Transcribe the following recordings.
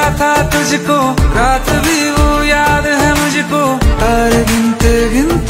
मिला था तुझको। रात भी वो याद है मुझको। हर गिनते गिनते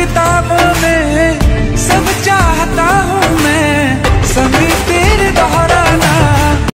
सकता